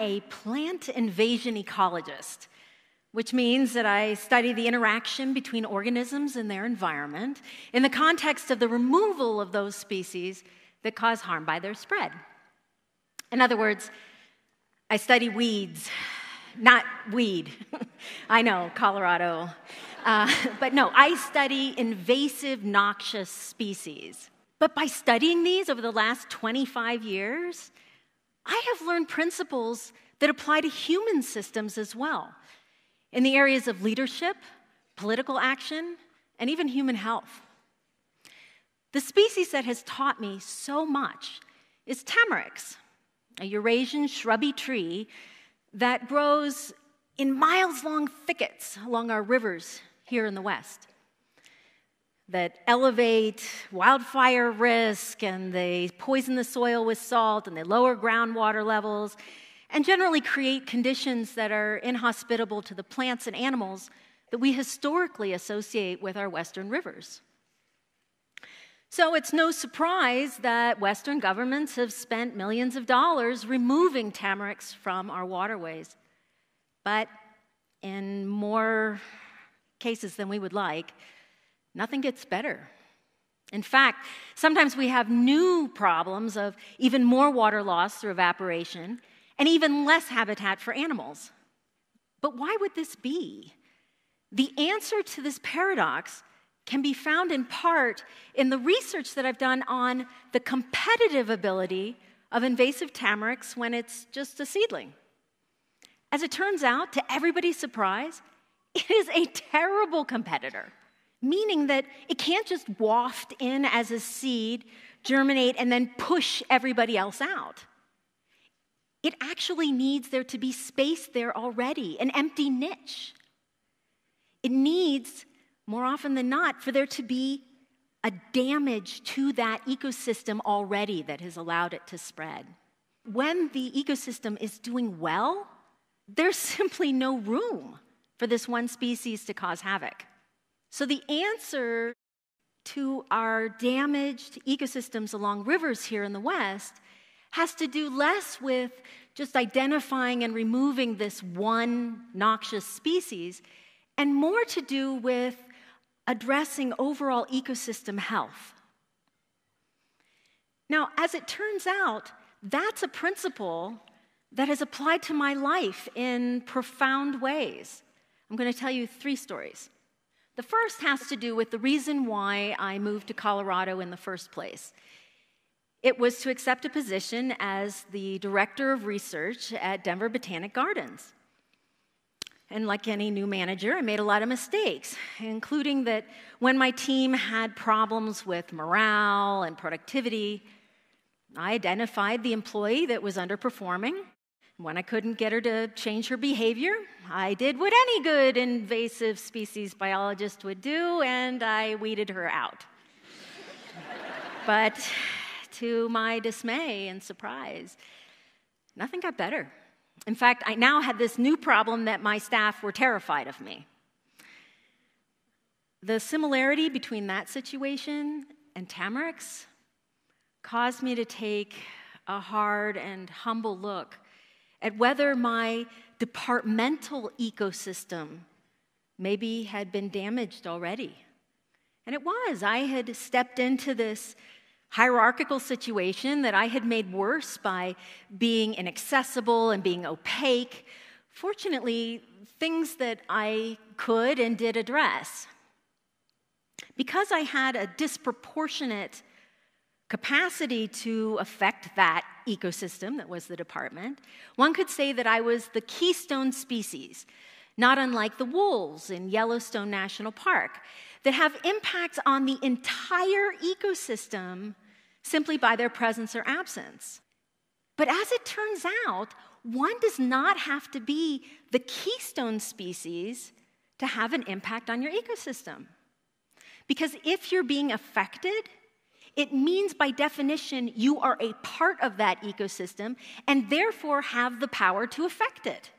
A plant invasion ecologist, which means that I study the interaction between organisms and their environment in the context of the removal of those species that cause harm by their spread. In other words, I study weeds, not weed. I know, Colorado. Uh, but no, I study invasive, noxious species. But by studying these over the last 25 years, I have learned principles that apply to human systems as well in the areas of leadership, political action, and even human health. The species that has taught me so much is tamarix, a Eurasian shrubby tree that grows in miles long thickets along our rivers here in the West that elevate wildfire risk and they poison the soil with salt and they lower groundwater levels and generally create conditions that are inhospitable to the plants and animals that we historically associate with our Western rivers. So it's no surprise that Western governments have spent millions of dollars removing tamarix from our waterways. But in more cases than we would like, nothing gets better. In fact, sometimes we have new problems of even more water loss through evaporation and even less habitat for animals. But why would this be? The answer to this paradox can be found in part in the research that I've done on the competitive ability of invasive tamarix when it's just a seedling. As it turns out, to everybody's surprise, it is a terrible competitor meaning that it can't just waft in as a seed, germinate, and then push everybody else out. It actually needs there to be space there already, an empty niche. It needs, more often than not, for there to be a damage to that ecosystem already that has allowed it to spread. When the ecosystem is doing well, there's simply no room for this one species to cause havoc. So, the answer to our damaged ecosystems along rivers here in the West has to do less with just identifying and removing this one noxious species and more to do with addressing overall ecosystem health. Now, as it turns out, that's a principle that has applied to my life in profound ways. I'm going to tell you three stories. The first has to do with the reason why I moved to Colorado in the first place. It was to accept a position as the director of research at Denver Botanic Gardens. And like any new manager, I made a lot of mistakes, including that when my team had problems with morale and productivity, I identified the employee that was underperforming when I couldn't get her to change her behavior, I did what any good invasive species biologist would do, and I weeded her out. but to my dismay and surprise, nothing got better. In fact, I now had this new problem that my staff were terrified of me. The similarity between that situation and Tamarix caused me to take a hard and humble look at whether my departmental ecosystem maybe had been damaged already. And it was. I had stepped into this hierarchical situation that I had made worse by being inaccessible and being opaque. Fortunately, things that I could and did address. Because I had a disproportionate capacity to affect that ecosystem that was the department, one could say that I was the keystone species, not unlike the wolves in Yellowstone National Park, that have impacts on the entire ecosystem simply by their presence or absence. But as it turns out, one does not have to be the keystone species to have an impact on your ecosystem. Because if you're being affected, it means by definition you are a part of that ecosystem and therefore have the power to affect it.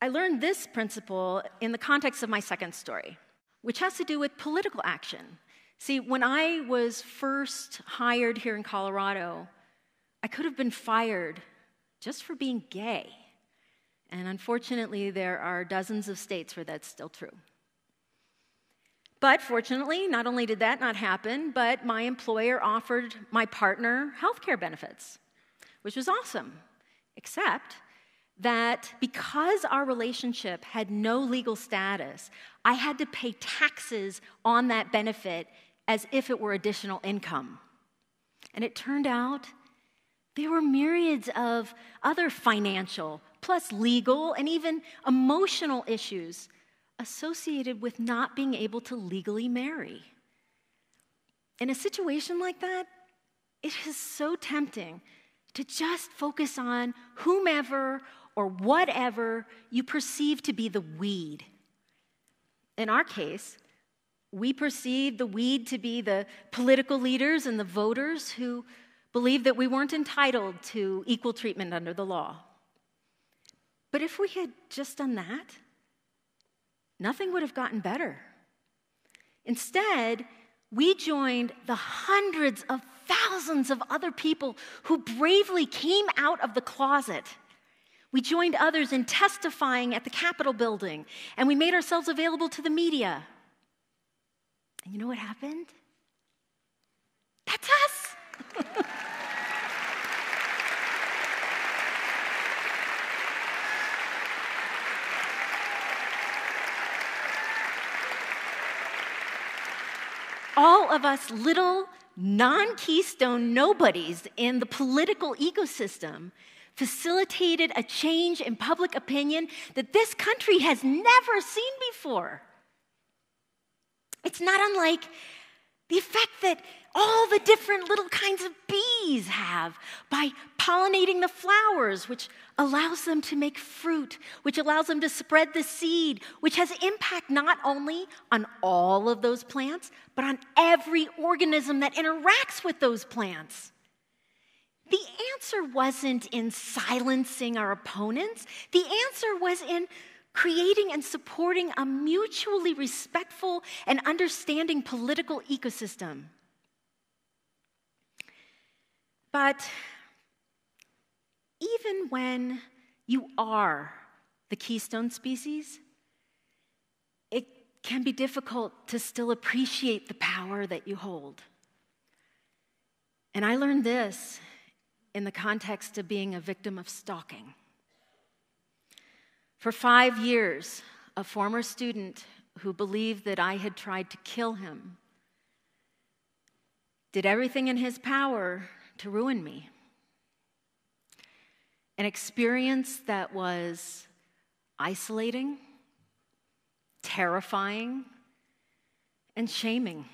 I learned this principle in the context of my second story, which has to do with political action. See, when I was first hired here in Colorado, I could have been fired just for being gay. And unfortunately, there are dozens of states where that's still true. But fortunately, not only did that not happen, but my employer offered my partner health care benefits, which was awesome, except that because our relationship had no legal status, I had to pay taxes on that benefit as if it were additional income. And it turned out there were myriads of other financial, plus legal, and even emotional issues associated with not being able to legally marry. In a situation like that, it is so tempting to just focus on whomever or whatever you perceive to be the weed. In our case, we perceive the weed to be the political leaders and the voters who believed that we weren't entitled to equal treatment under the law. But if we had just done that, nothing would have gotten better. Instead, we joined the hundreds of thousands of other people who bravely came out of the closet. We joined others in testifying at the Capitol building, and we made ourselves available to the media. And you know what happened? That's us. all of us little non keystone nobodies in the political ecosystem facilitated a change in public opinion that this country has never seen before. It's not unlike the effect that all the different little kinds of bees have by pollinating the flowers, which allows them to make fruit, which allows them to spread the seed, which has impact not only on all of those plants, but on every organism that interacts with those plants. The answer wasn't in silencing our opponents, the answer was in creating and supporting a mutually respectful and understanding political ecosystem. But even when you are the keystone species, it can be difficult to still appreciate the power that you hold. And I learned this in the context of being a victim of stalking. For five years, a former student who believed that I had tried to kill him did everything in his power to ruin me. An experience that was isolating, terrifying, and shaming.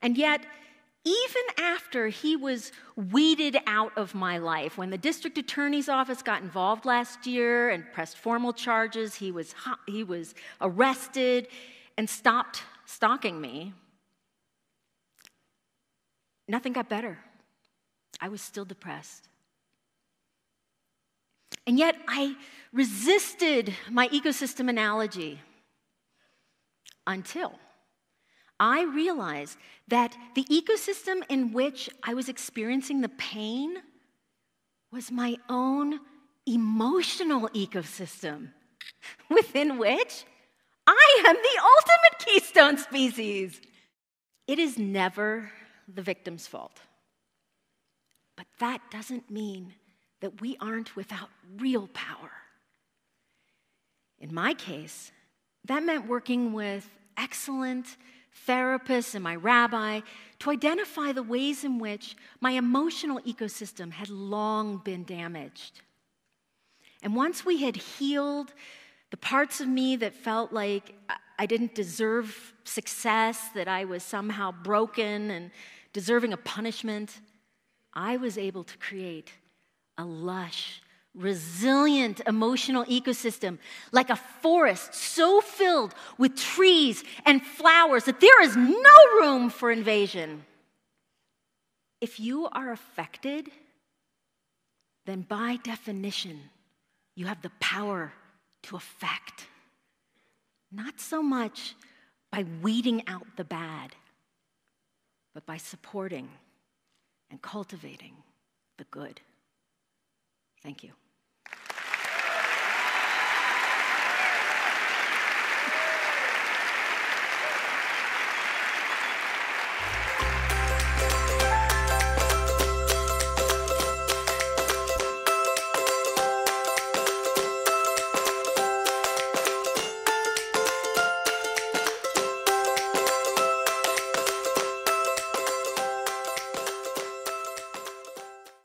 And yet, even after he was weeded out of my life, when the district attorney's office got involved last year and pressed formal charges, he was, he was arrested and stopped stalking me. Nothing got better. I was still depressed. And yet I resisted my ecosystem analogy until I realized that the ecosystem in which I was experiencing the pain was my own emotional ecosystem, within which I am the ultimate keystone species. It is never the victim's fault. But that doesn't mean that we aren't without real power. In my case, that meant working with excellent therapists and my rabbi to identify the ways in which my emotional ecosystem had long been damaged. And once we had healed the parts of me that felt like I didn't deserve success, that I was somehow broken and deserving of punishment, I was able to create a lush, resilient emotional ecosystem, like a forest so filled with trees and flowers that there is no room for invasion. If you are affected, then by definition, you have the power to affect. Not so much by weeding out the bad, but by supporting and cultivating the good. Thank you.